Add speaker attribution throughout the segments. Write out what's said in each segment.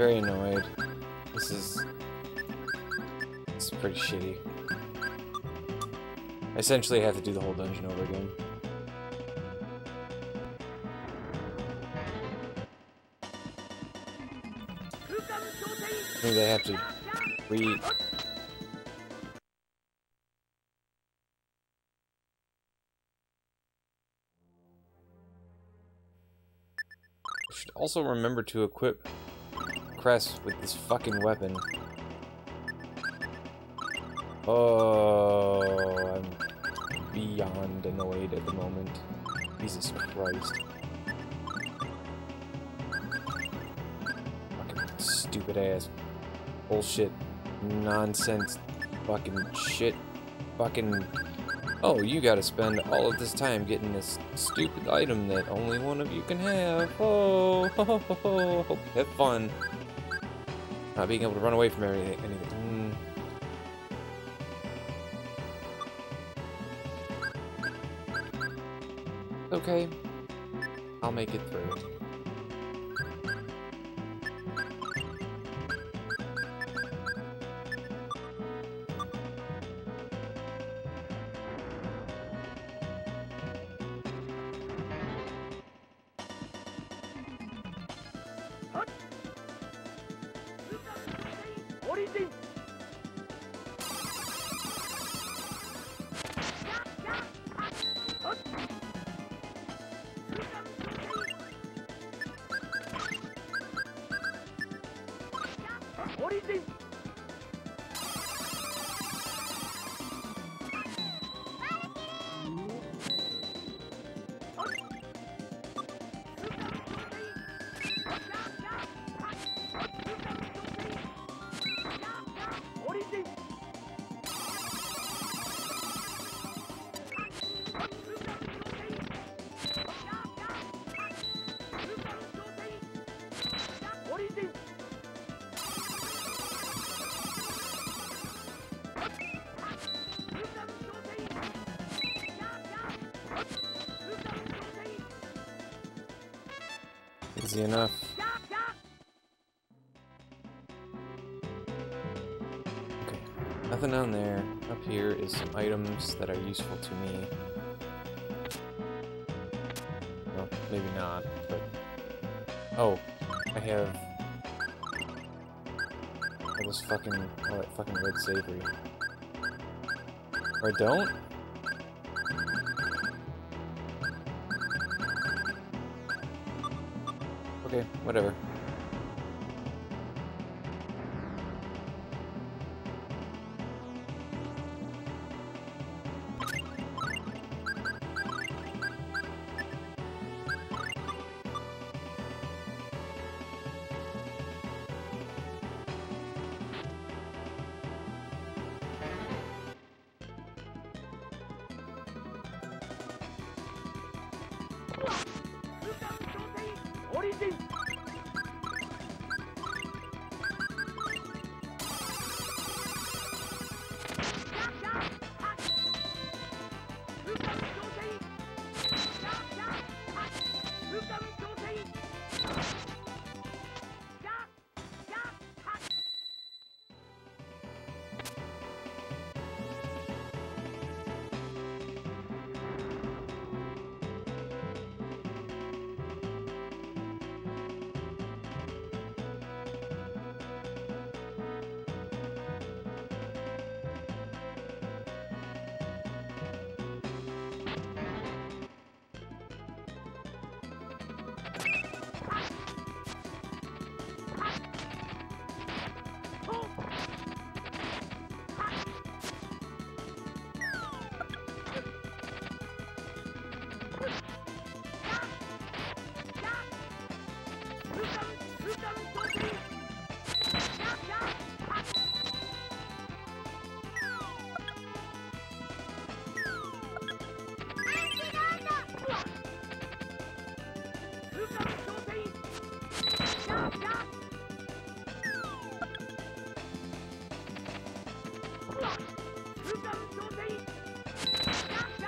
Speaker 1: very annoyed. This is... This is pretty shitty. I essentially have to do the whole dungeon over again. I have to re... Should also remember to equip Cress with this fucking weapon. Oh, I'm beyond annoyed at the moment. Jesus Christ. Fucking stupid ass bullshit nonsense fucking shit fucking oh you gotta spend all of this time getting this stupid item that only one of you can have oh ho, ho, ho, ho. have fun not being able to run away from anything, anything. Mm. okay I'll make it through オリジ Easy enough. Okay, nothing down there. Up here is some items that are useful to me. Well, maybe not, but... Oh, I have... All this fucking... all that fucking red savory. Or I don't? Whatever.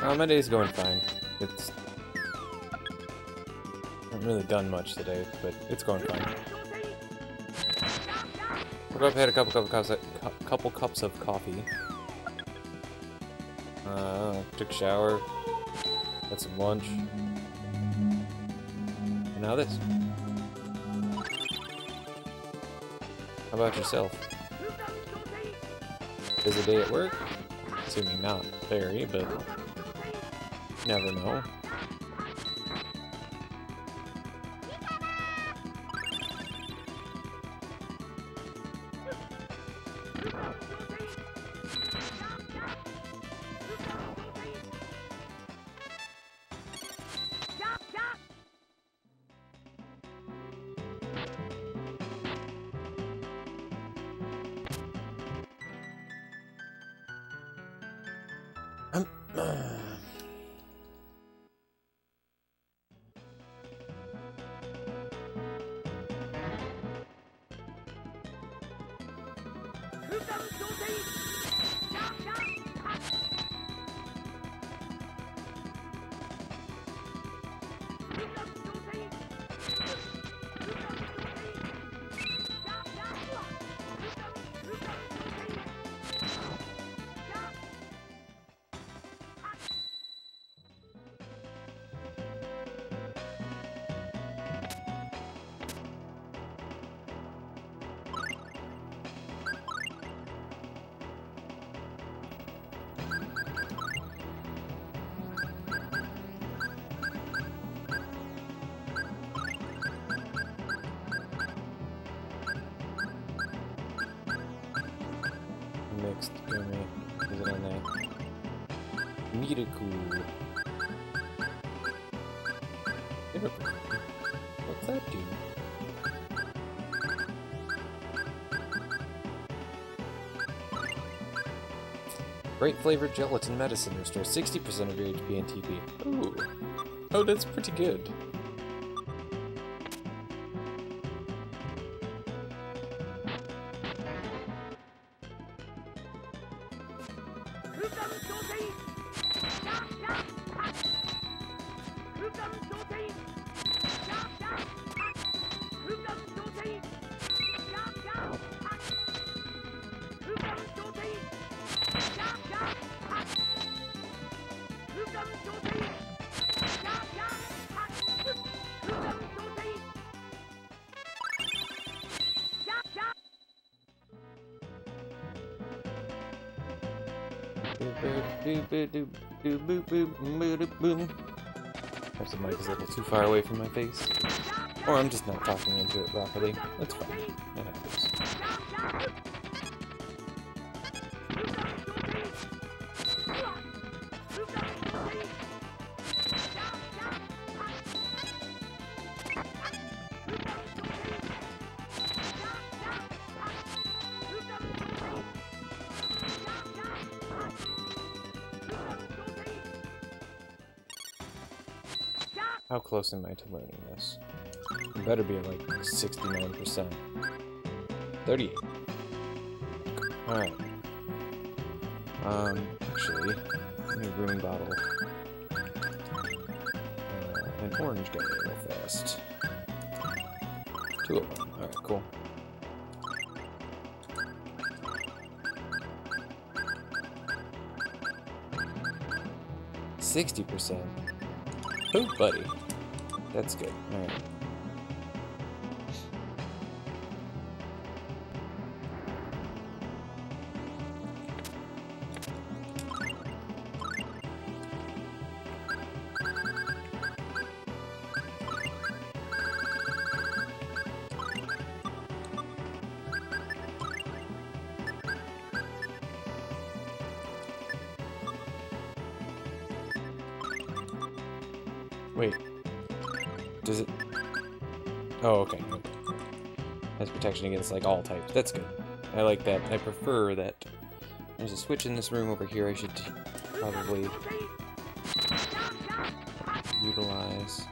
Speaker 1: Oh, my day's going fine. It's... I haven't really done much today, but it's going fine. Up, had a couple, couple, cups of, cou- couple cups of coffee. Uh, took a shower. Had some lunch. And now this. How about yourself? Is Busy day at work? Assuming not very, but never know. Mixed pyramid. Is there? Miracle. What's that do? Great flavored gelatin medicine restores 60% of your HP and TP. Ooh. Oh, that's pretty good. Perhaps the mic is a little too far away from my face. Or I'm just not talking into it properly. That's fine. Am I to learning this? It better be like 69%. 38. Alright. Um, actually, let me rune bottle. Uh, an orange guy real fast. Two of them. Alright, cool. Sixty percent. Oh, buddy. That's good. Alright. Wait. Protection against, like, all types. That's good. I like that. I prefer that. There's a switch in this room over here I should probably utilize.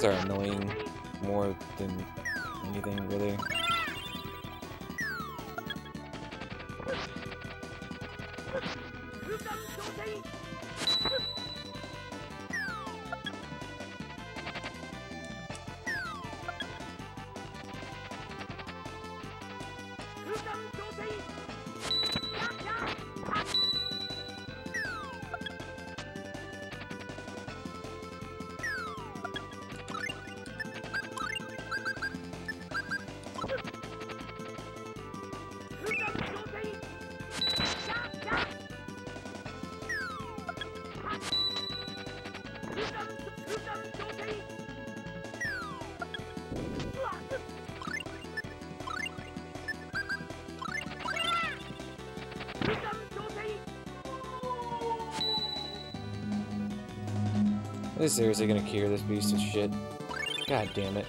Speaker 1: Things are annoying Is seriously gonna cure this beast of shit. God damn it.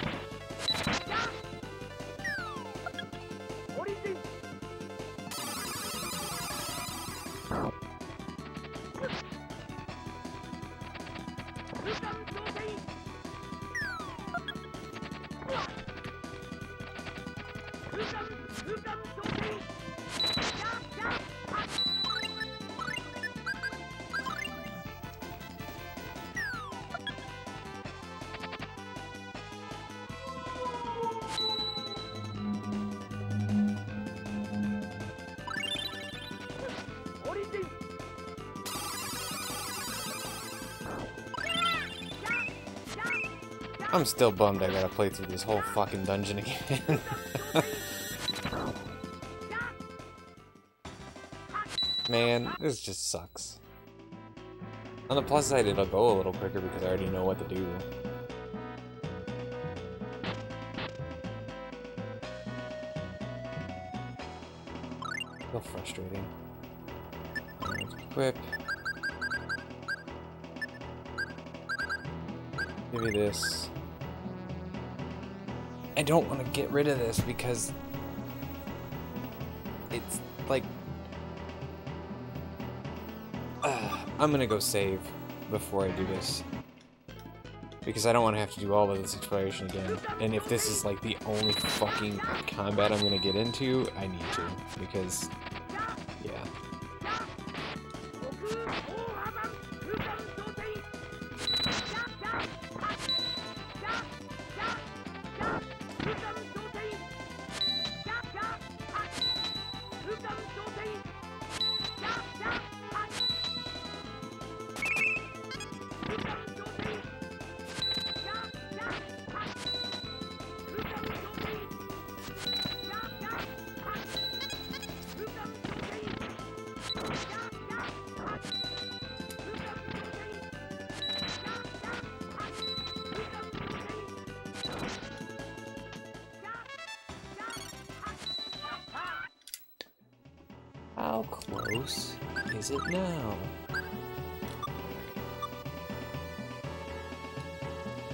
Speaker 1: I'm still bummed I gotta play through this whole fucking dungeon again. Man, this just sucks. On the plus side, it'll go a little quicker because I already know what to do. Little frustrating. Equip. Give me this. I don't want to get rid of this because it's like uh, I'm gonna go save before I do this. Because I don't want to have to do all of this exploration again. And if this is like the only fucking combat I'm gonna get into I need to. Because close is it now?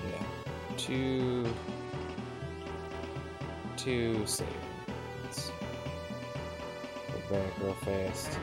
Speaker 1: Yeah, two, two seconds. Go back real fast.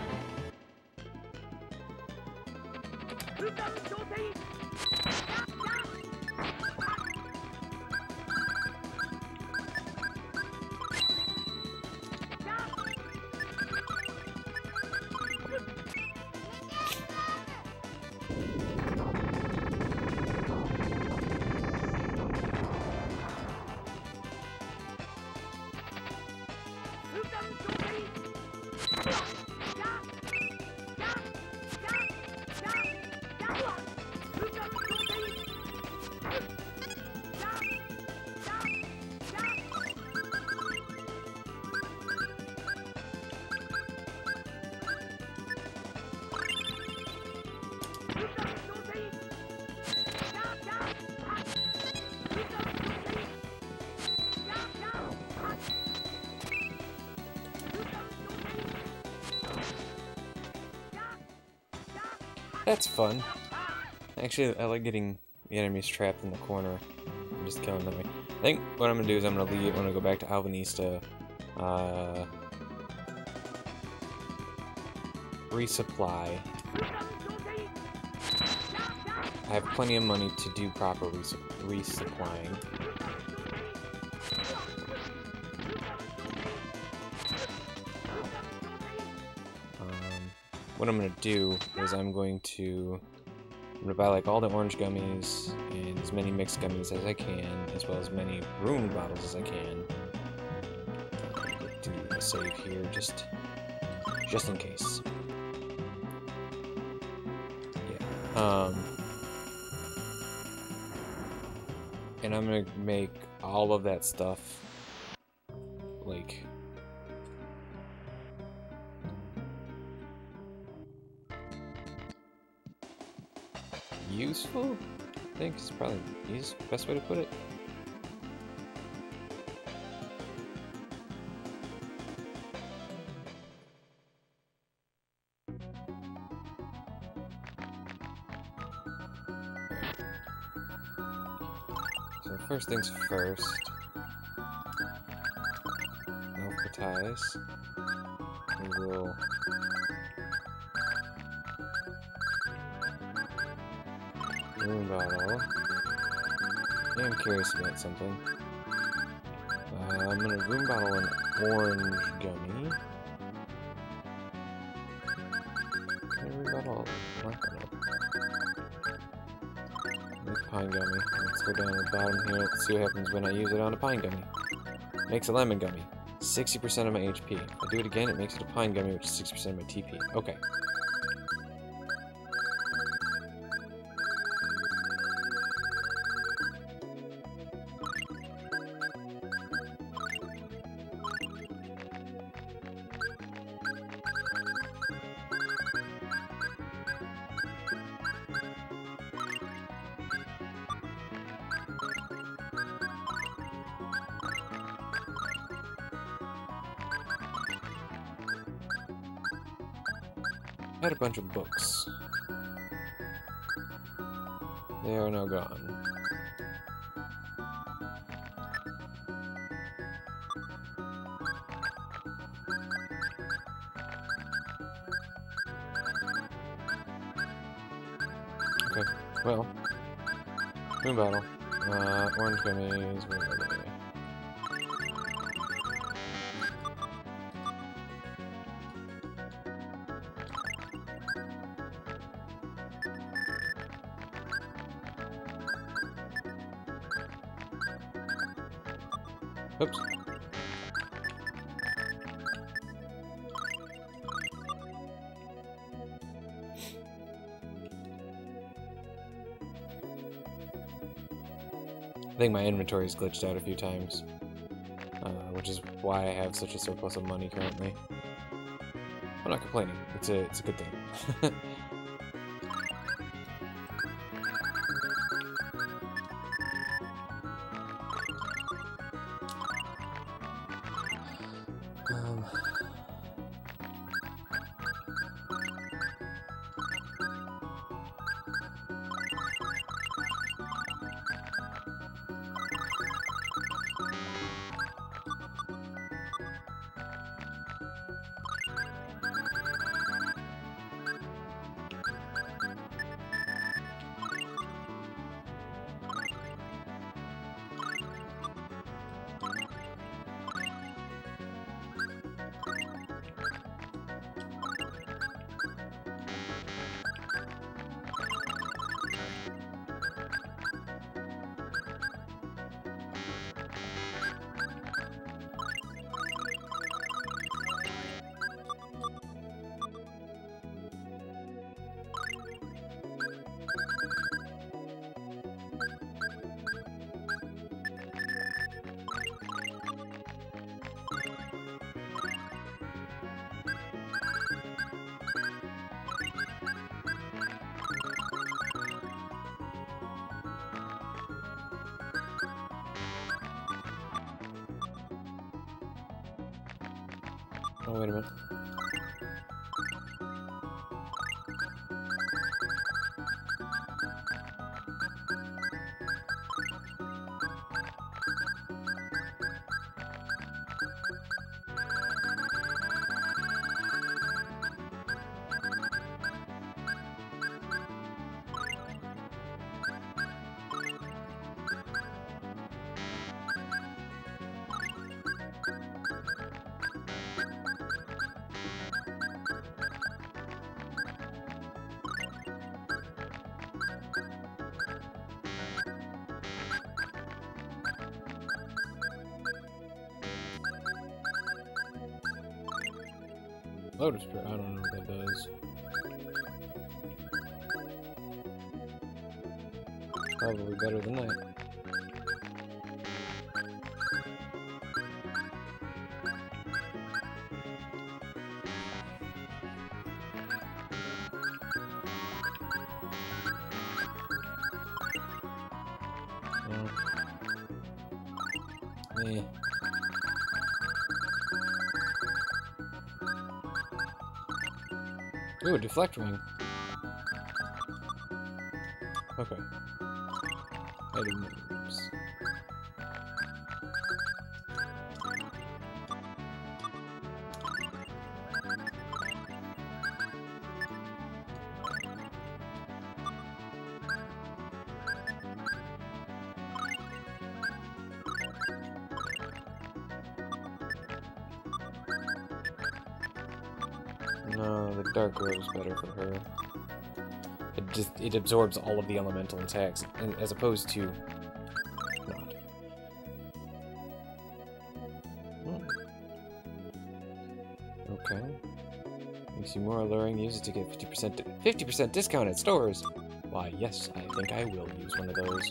Speaker 1: That's fun. Actually, I like getting the enemies trapped in the corner and just killing them. I think what I'm gonna do is I'm gonna leave. I'm gonna go back to Alvanista. Uh, resupply. I have plenty of money to do proper resu resupplying. What I'm gonna do is I'm going to I'm gonna buy like all the orange gummies and as many mixed gummies as I can, as well as many rune bottles as I can. Do a save here just just in case. Yeah. Um and I'm gonna make all of that stuff like useful I think is probably the best way to put it So first things first. Alphabetize. We will room. I am curious about something. Uh, I'm gonna rune bottle an orange gummy. Can I rune bottle? Gonna. Pine gummy. Let's go down to the bottom here. Let's see what happens when I use it on a pine gummy. Makes a lemon gummy. 60% of my HP. If I do it again, it makes it a pine gummy, which is 60% of my TP. Okay. Of books. They are now gone. Okay, well, rune bottle. Uh, orange gummies, think my inventory is glitched out a few times, uh, which is why I have such a surplus of money currently. I'm not complaining. It's a it's a good thing. Lotus Spirit, I don't know what that does. Probably better than that. Ooh, deflect ring. Better for her. It just it absorbs all of the elemental attacks, as opposed to. Hmm. Okay. Makes you more alluring. Use it to get 50% 50% discount at stores. Why, yes, I think I will use one of those.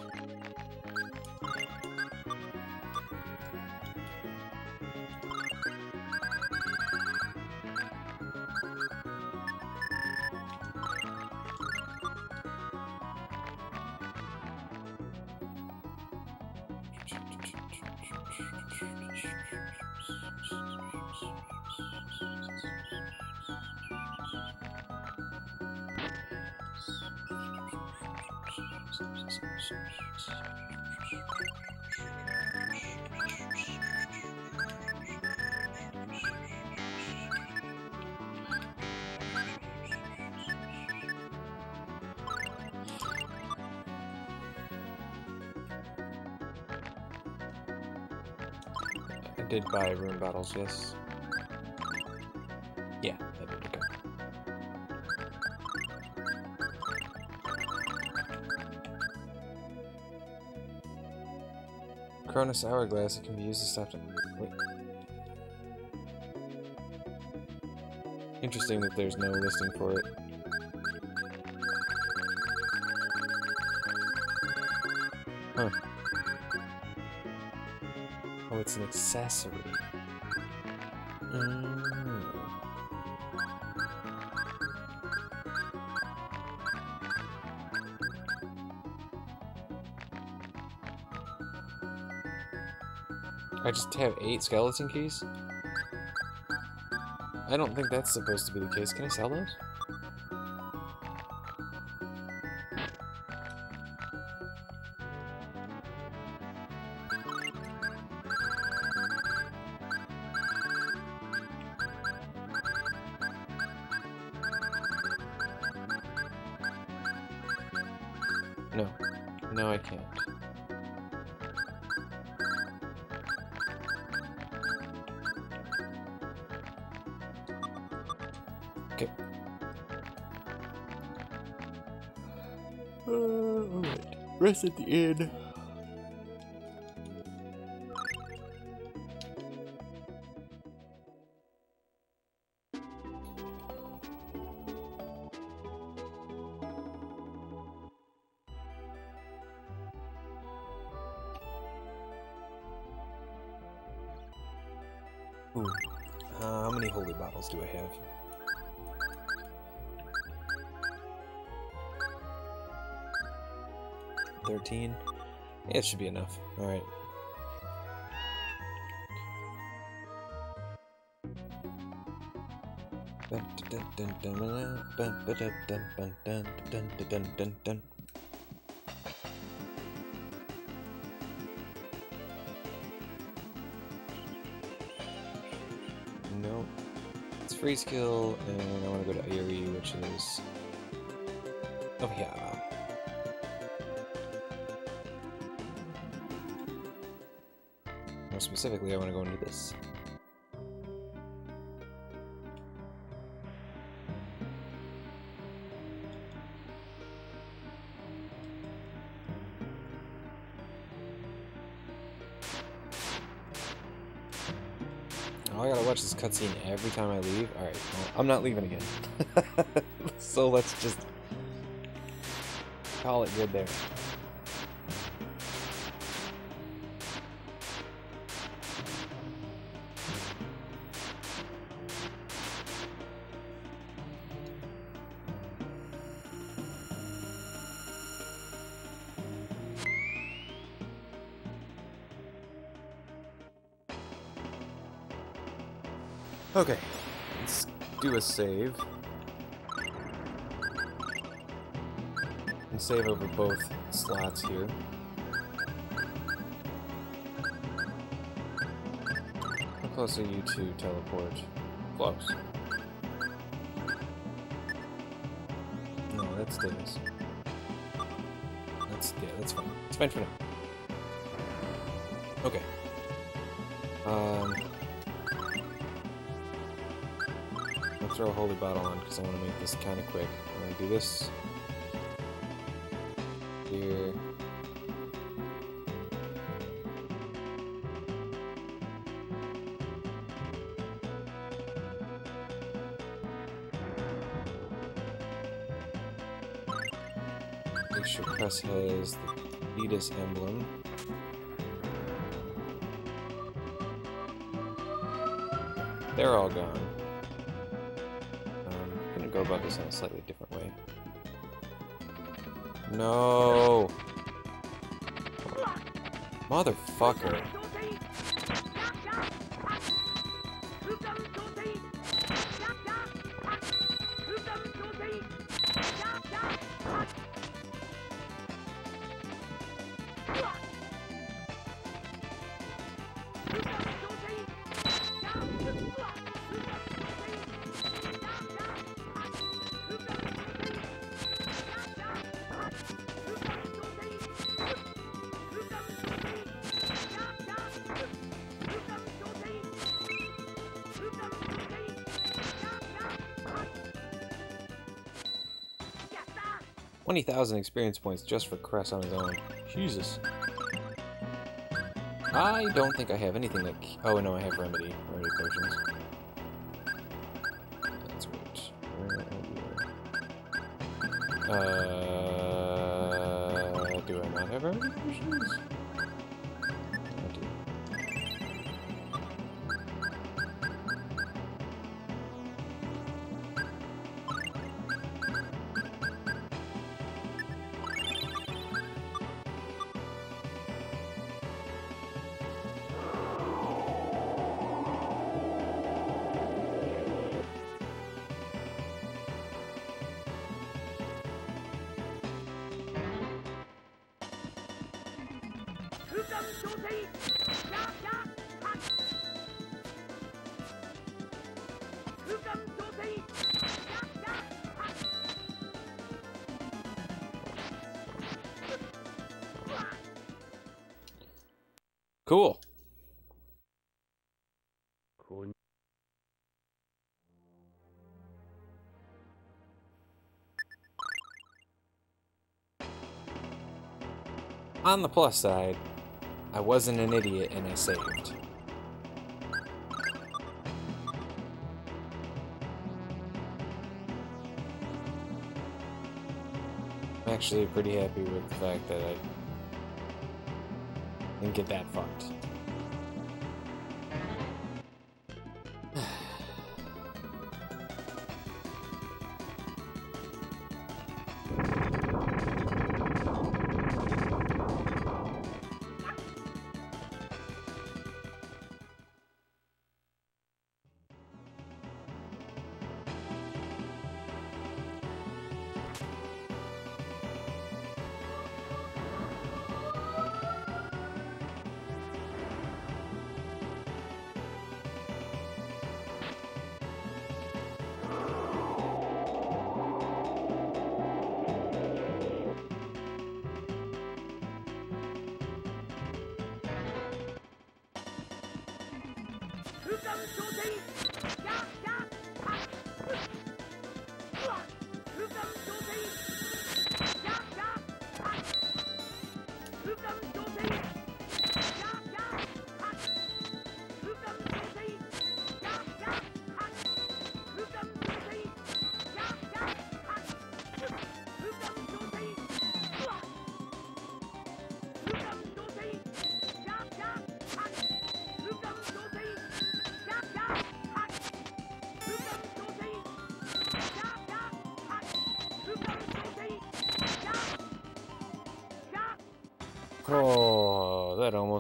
Speaker 1: Did buy rune bottles, yes. Cronus Hourglass, it can be used to stop time. Wait. Interesting that there's no listing for it. Huh. Oh, it's an accessory. Just have eight skeleton keys? I don't think that's supposed to be the case. Can I sell those? At the inn. 13. Yeah, it should be enough. Alright. No. It's free skill, and I want to go to Eerie, which is... Oh yeah. Specifically, I want to go into this. I got a watch this cutscene every time I leave? Alright, well, I'm not leaving again. so let's just call it good there. Save. And save over both slots here. How close are you to teleport? Close. No, that stays. That's, yeah, that's fine. It's fine for now. Throw holy bottle on because I want to make this kind of quick. I'm going to do this. Here. Make sure Cress has the Vetus emblem. They're all gone go about this in a slightly different way. No! Motherfucker. Twenty thousand experience points just for Cress on his own. Jesus. I don't think I have anything that... Oh, no, I have Remedy. Remedy potions. Cool. On the plus side, I wasn't an idiot and I saved. I'm actually pretty happy with the fact that I didn't get that fucked.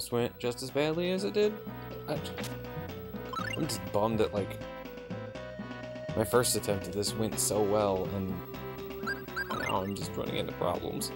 Speaker 1: Almost went just as badly as it did. I, I'm just bummed that, like, my first attempt at this went so well, and now I'm just running into problems.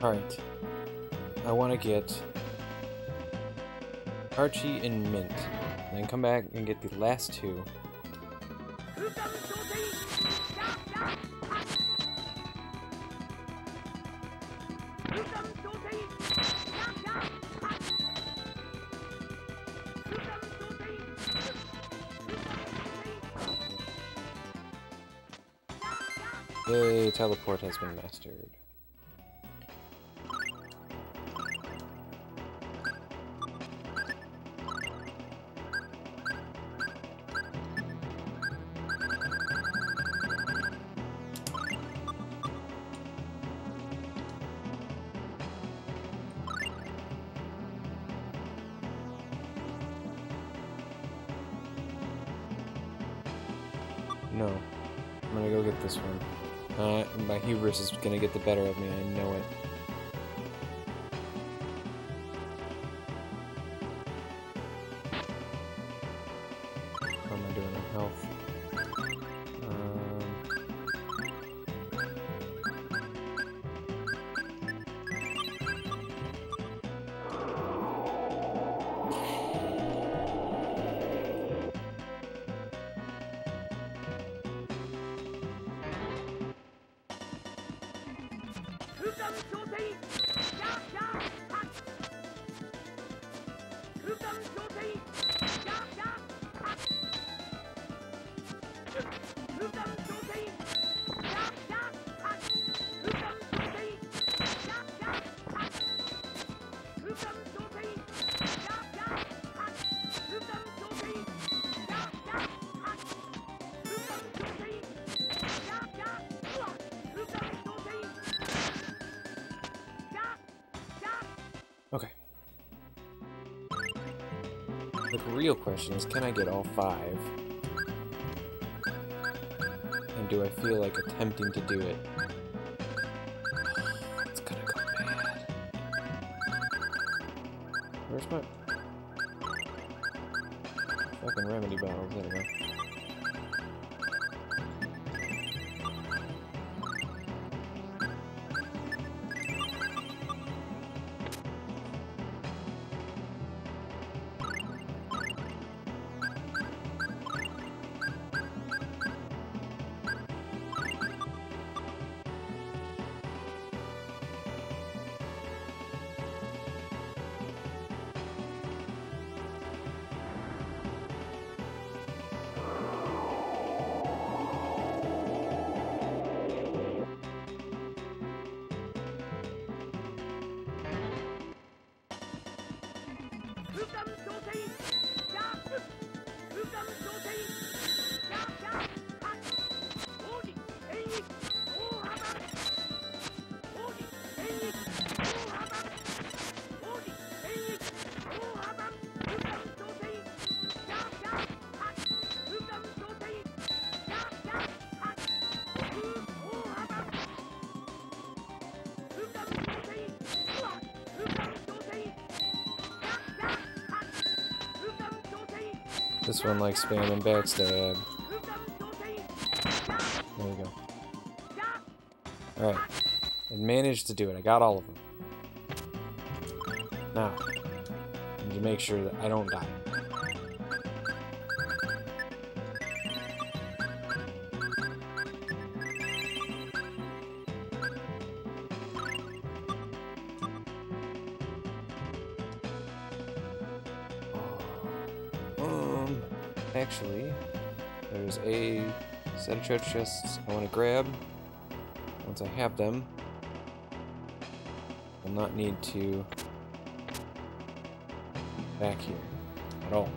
Speaker 1: Alright. I want to get Arche and Mint. And then come back and get the last two. Yay, teleport has been mastered. No. I'm gonna go get this one. Uh, my hubris is gonna get the better of me, I know it. The question is, can I get all five? And do I feel like attempting to do it? 空間調整員ジャンプ空 This one likes spamming backstab. There we go. Alright. I managed to do it. I got all of them. Now, I need to make sure that I don't die. Treasure chests I want to grab. Once I have them, I'll not need to back here at all.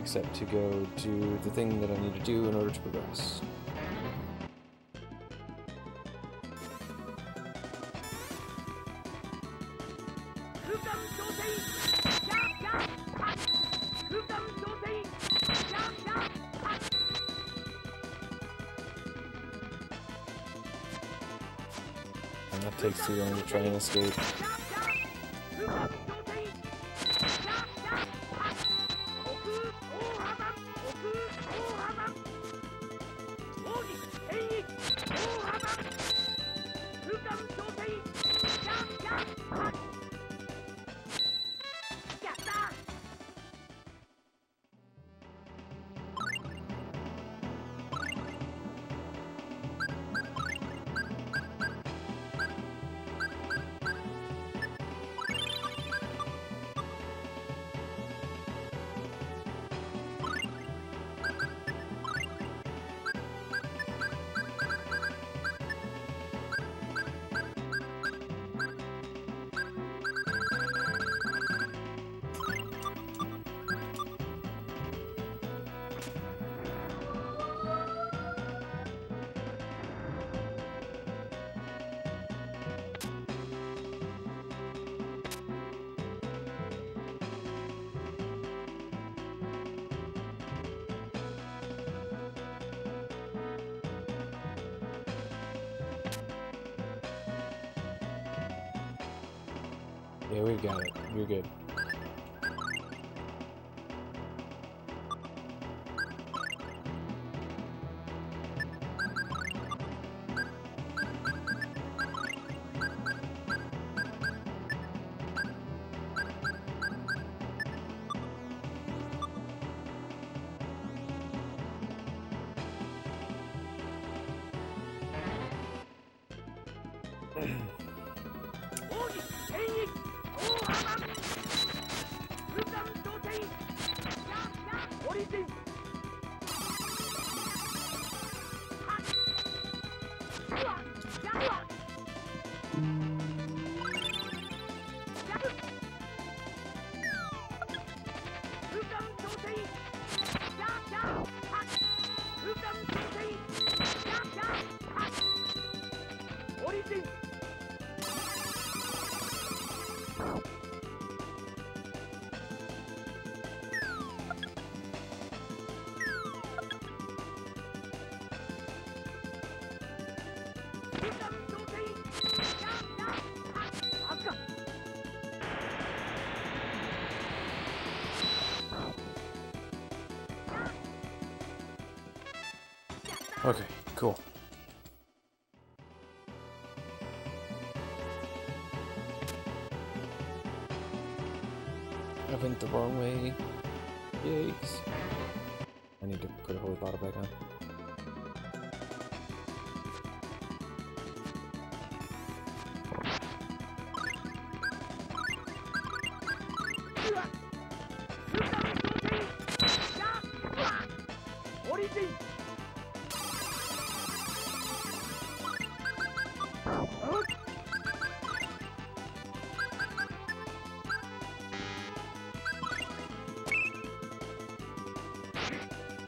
Speaker 1: Except to go do the thing that I need to do in order to progress. Escape. Yeah, we've got it. You're good. Put a holy bottle back on.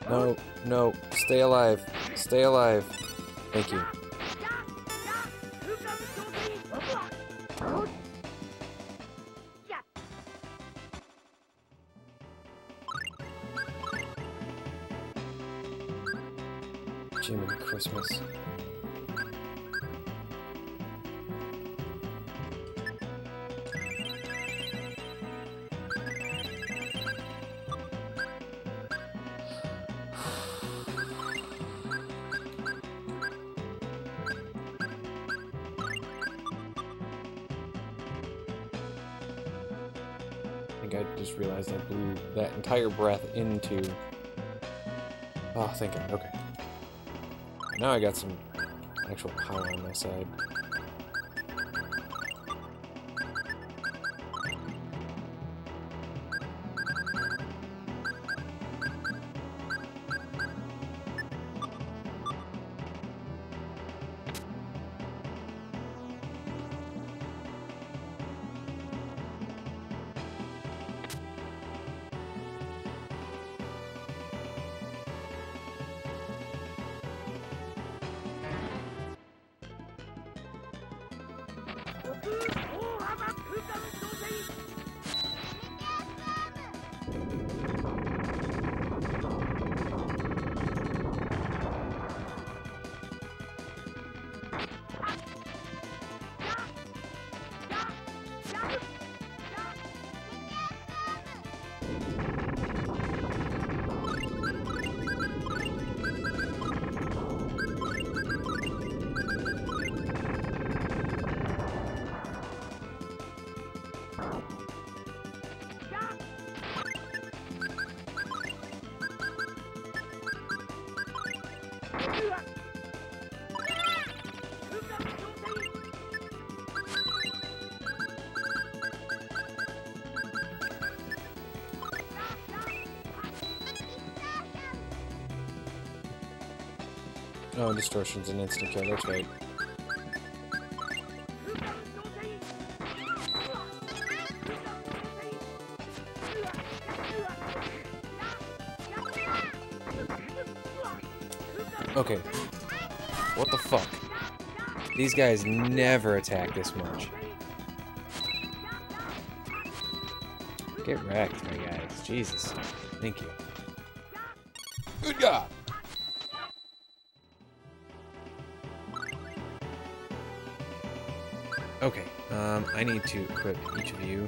Speaker 1: No, no, stay alive. Stay alive. Thank you. Into... Oh, thank God. Okay. Now I got some actual power on my side. Oh, distortion's an instant kill, that's right. Okay. What the fuck? These guys never attack this much. Get wrecked, my guys. Jesus. Thank you. I need to equip each of you.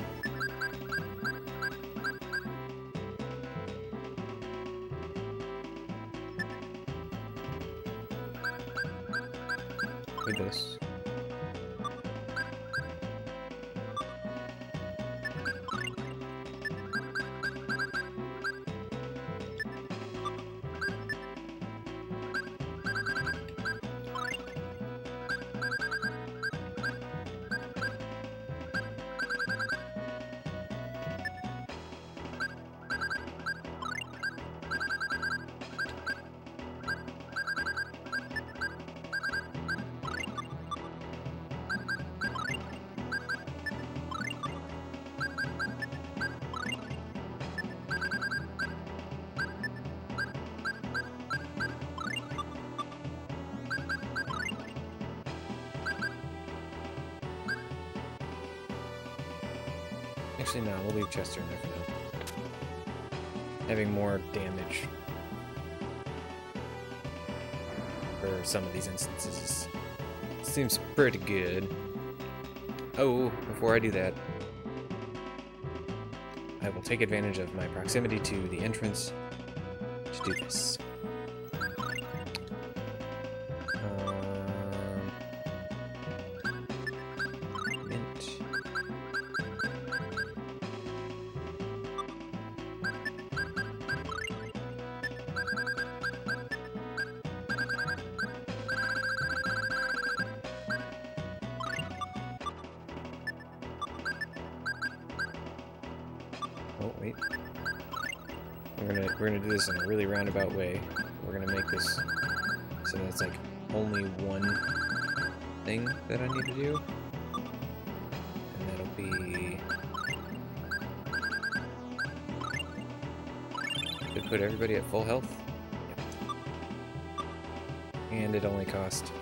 Speaker 1: Some of these instances seems pretty good. Oh, before I do that, I will take advantage of my proximity to the entrance to do this. Roundabout way. We're gonna make this so that it's like only one thing that I need to do. And that'll be to put everybody at full health. And it only cost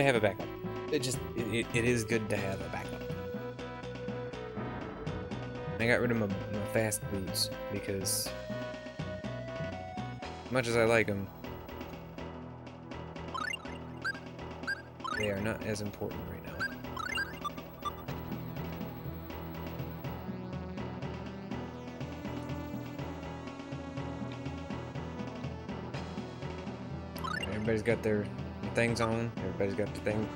Speaker 1: to have a backup. It just, it, it, is good to have a backup. I got rid of my, my fast boots because, much as I like them, they are not as important right now. Everybody's got their things on. Everybody's got the thing.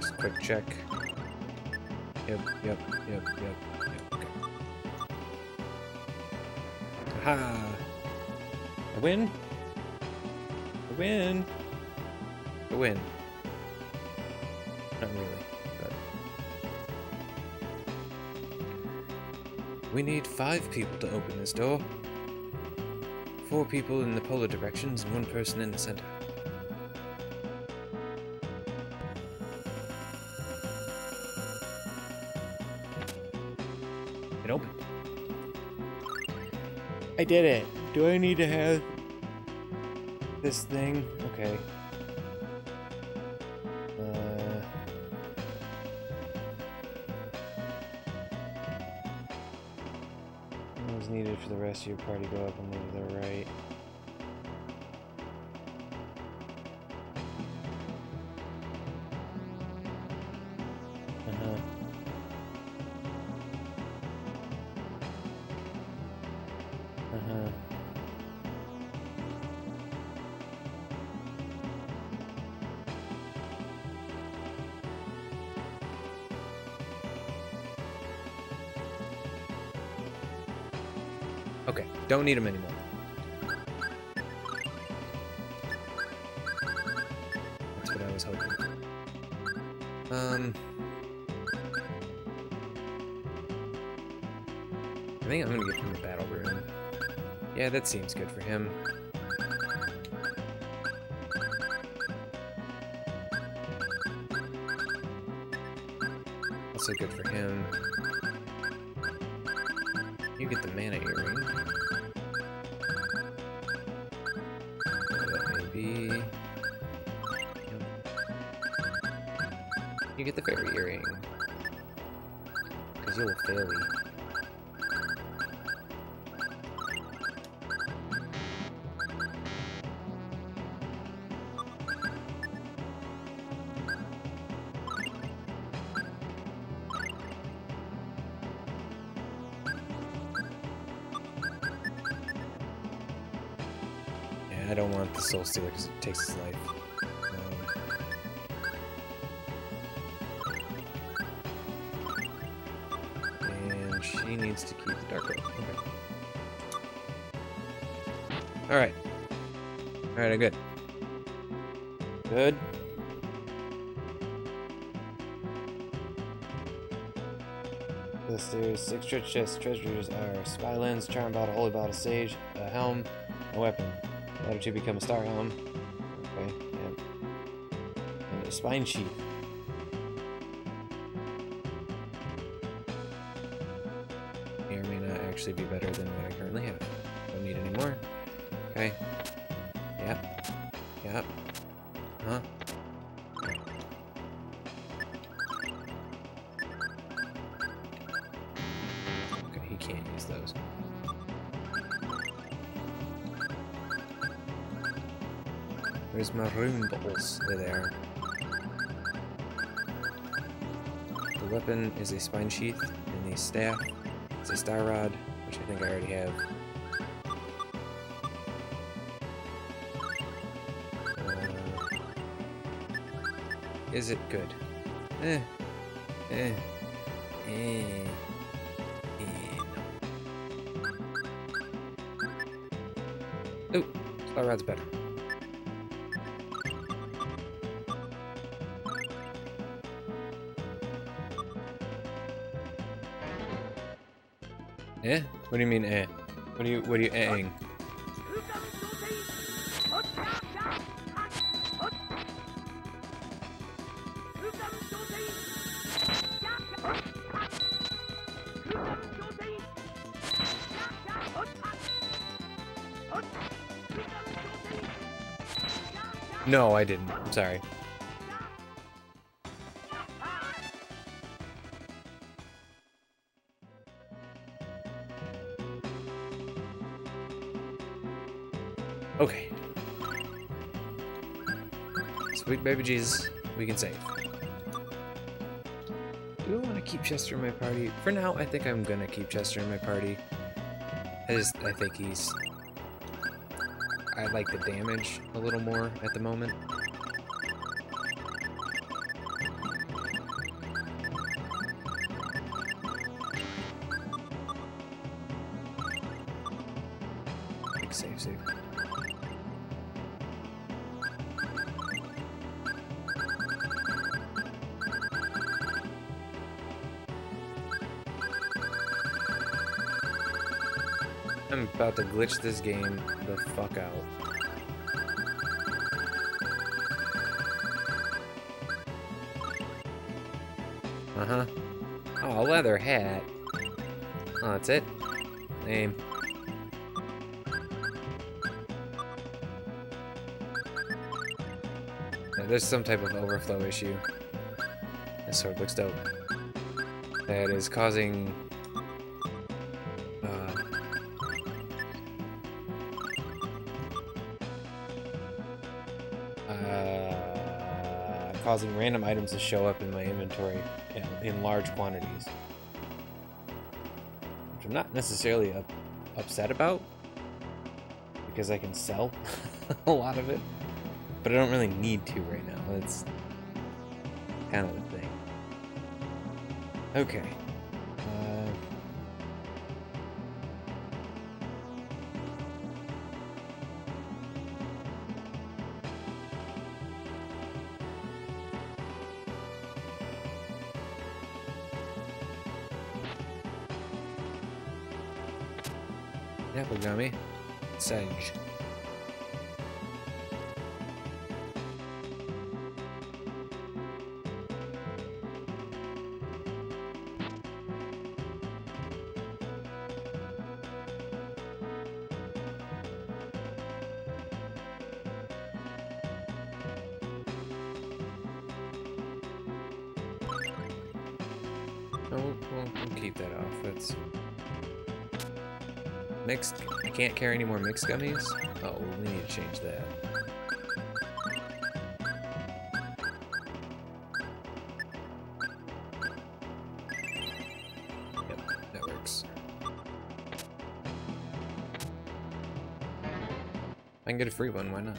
Speaker 1: Just quick check. Yep, yep, yep, yep, yep. Okay. Aha! I win? I win! I win. Not really, but... We need five people to open this door. Four people in the polar directions and one person in the center. Did it. Do I need to have this thing? Okay. Uh, What's needed for the rest of your party to go up and move to the right. Don't need them anymore. That's what I was hoping. Um... I think I'm gonna give him a battle room. Yeah, that seems good for him. Because it takes his life. Um, and she needs to keep the Dark. Okay. Alright. Alright, I'm good. Good. Yes, there's six treasure chests. Treasures are spy lens, charm bottle, holy bottle, sage, a helm, a weapon. Ladder to become a star helm. Okay. And a spine sheath. May or may not actually be better than what I currently have. They're there. The weapon is a spine sheath, and the staff is a star rod, which I think I already have. Uh, is it good? Eh. Eh. Eh. Eh. Ooh, star rod's better. What do you mean eh? What are you what are you ehing? No, I didn't. I'm sorry. Baby Jesus, we can save. Do I want to keep Chester in my party? For now, I think I'm gonna keep Chester in my party. I just, I think he's... I like the damage a little more at the moment. To glitch this game the fuck out. Uh-huh. Oh, leather hat. Oh, that's it? Lame. Yeah, there's some type of overflow issue. This sword looks dope. That is causing... causing random items to show up in my inventory in, large quantities. Which I'm not necessarily up, upset about, because I can sell a lot of it but I don't really need to right now. That's kind of the thing. Okay. Apple gummy. Carry any more mixed gummies. Oh, we need to change that. Yep, that works. I can get a free one. Why not?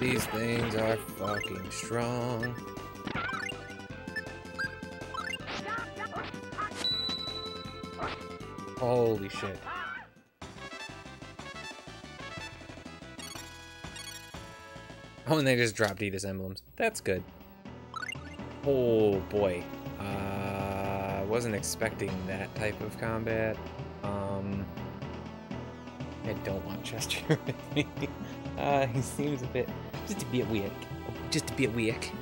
Speaker 1: These things are fucking strong. Holy shit. Oh, and they just dropped Edis emblems. That's good. Oh, boy. Uh, wasn't expecting that type of combat. Um, I don't want Chester with me. Uh, he seems a bit, just to be a bit weak. Just to be a bit weak.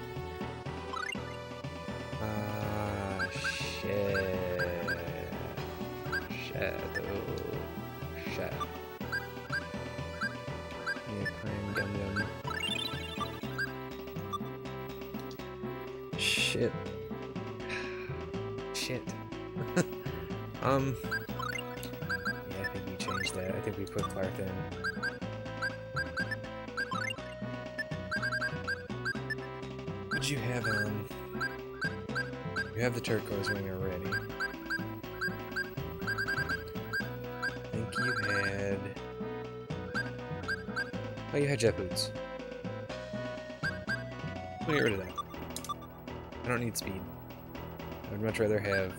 Speaker 1: Jet boots. Get rid of that. I don't need speed. I would much rather have...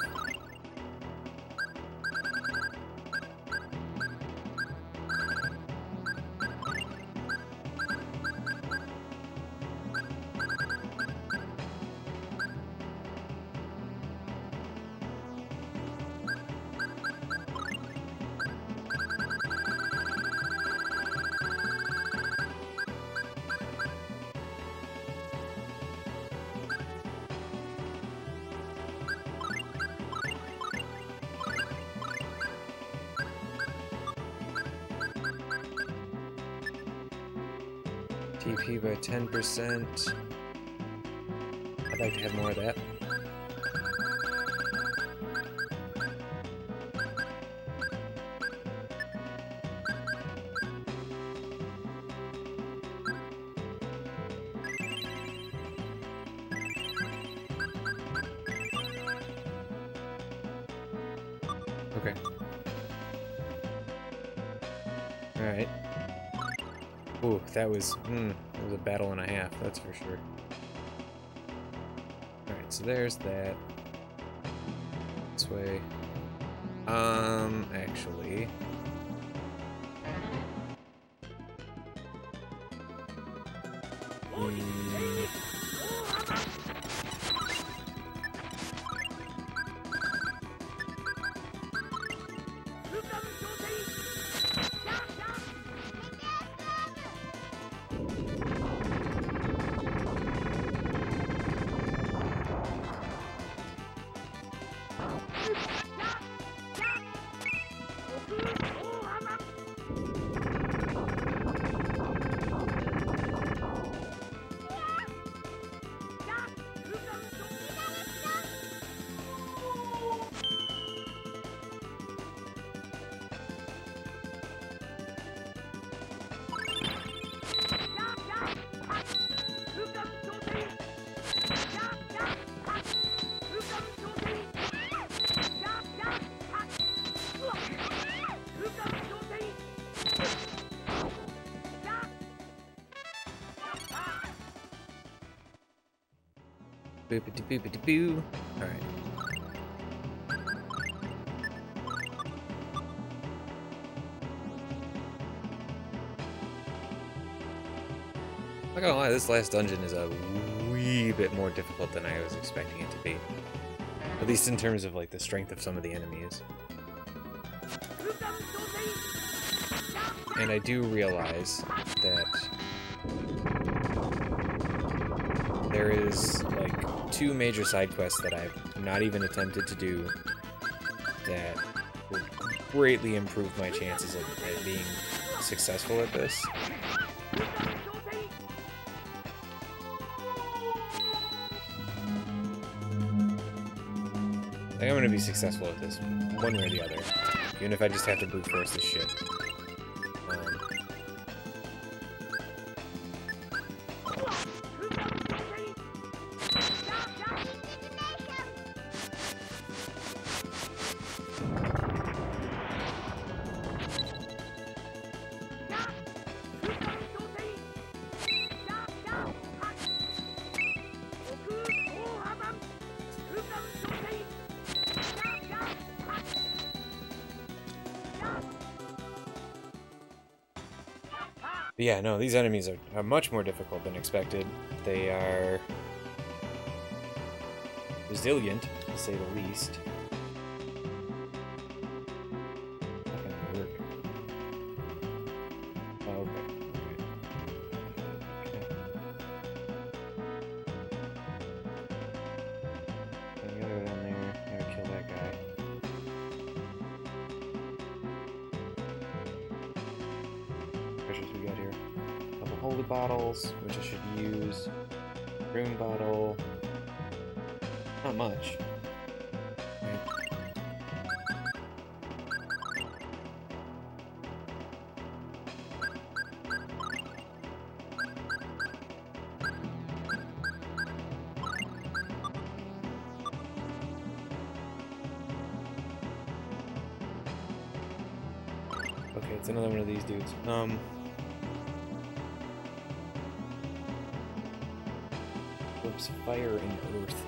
Speaker 1: TP by 10%. I'd like to have more of that. That was, hmm, that was a battle and a half, that's for sure. Alright, so there's that. This way. Um, actually... Boo. Alright. Not gonna lie, this last dungeon is a wee bit more difficult than I was expecting it to be. At least in terms of like the strength of some of the enemies. And I do realize that there is like two major side quests that I've not even attempted to do that would greatly improve my chances of being successful at this. I think I'm gonna be successful at this, one way or the other. Even if I just have to brute force this shit. Yeah, no, these enemies are, are much more difficult than expected. They are resilient, to say the least. Flips fire and earth.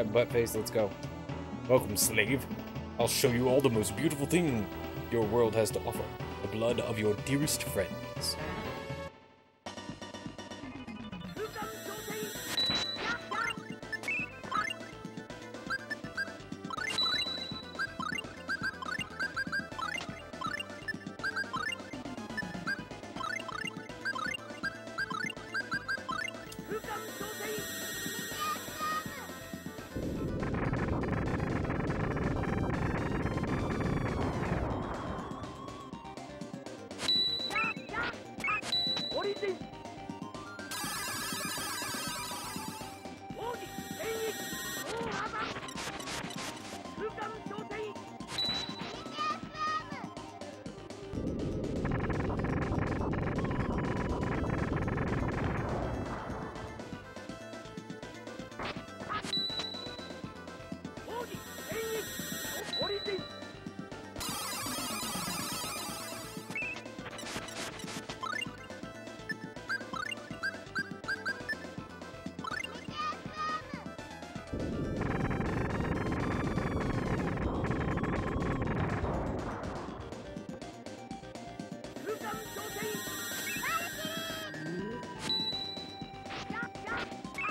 Speaker 1: Alright, buttface, let's go. Welcome, slave. I'll show you all the most beautiful thing your world has to offer. The blood of your dearest friends.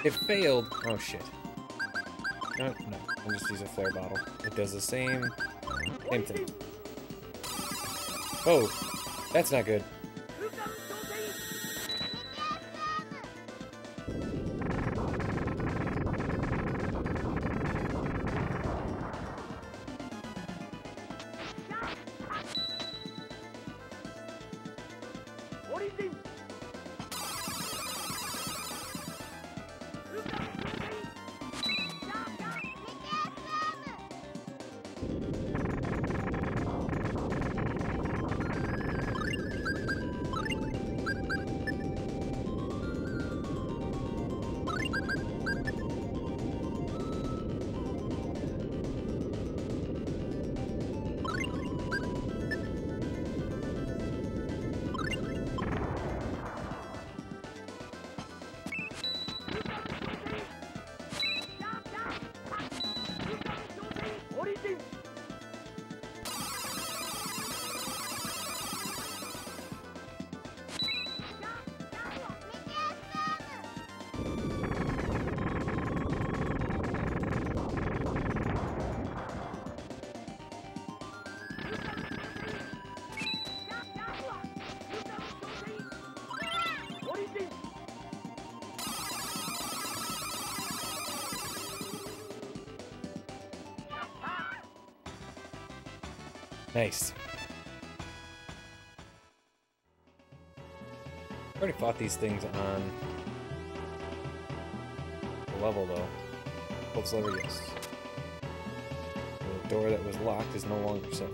Speaker 1: It failed. Oh shit. No, no. I'll just use a flare bottle. It does the same, same thing. Oh, that's not good. These things on the level though. Pulse lever, yes. The door that was locked is no longer so.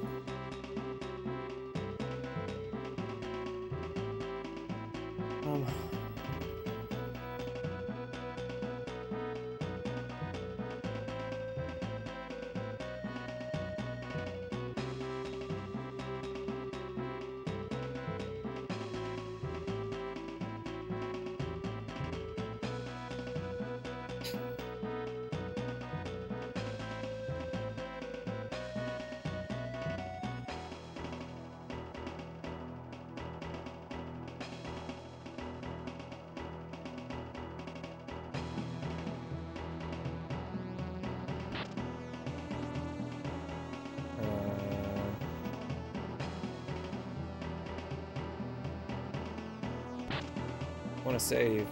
Speaker 1: Want to save. Okay,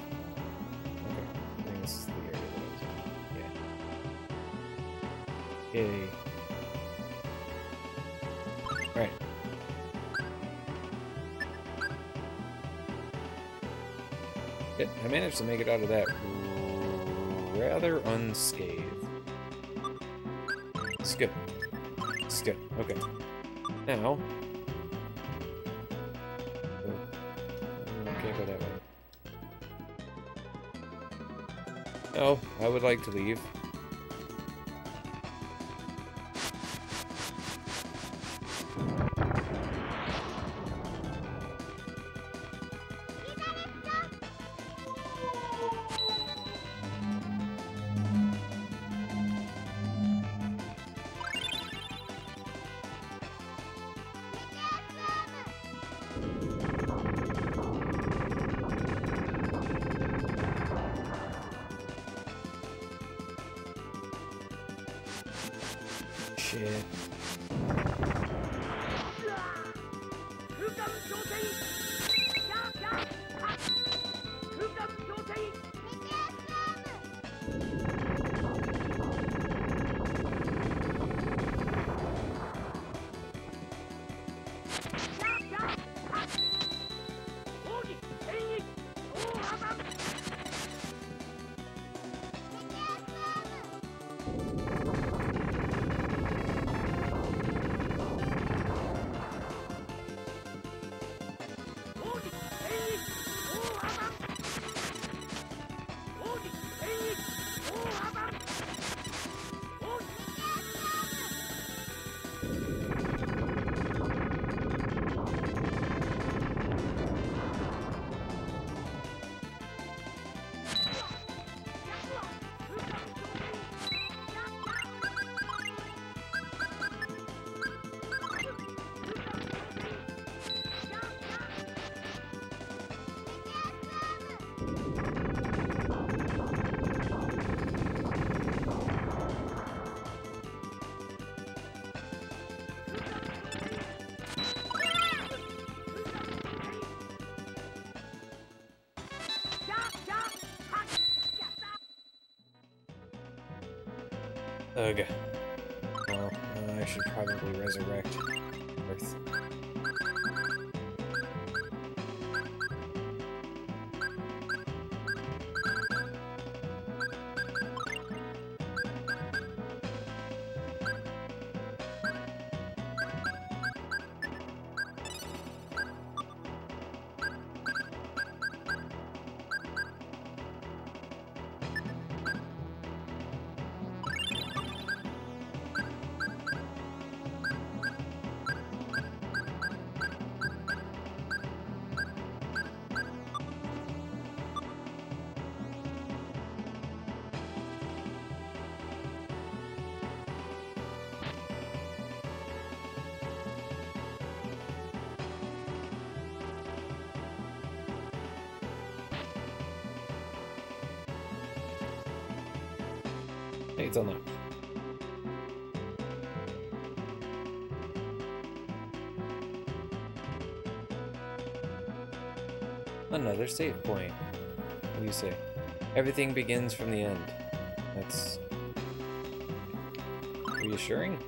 Speaker 1: I think this is the area that I was in. Yeah. Yay. Alright. Yeah, I managed to make it out of that rather unscathed. It's good. Okay. Now. I would like to leave. Another save point. What do you say? Everything begins from the end. That's reassuring.